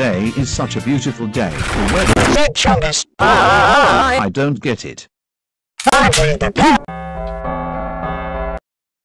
Today is such a beautiful day for weather I don't get it. the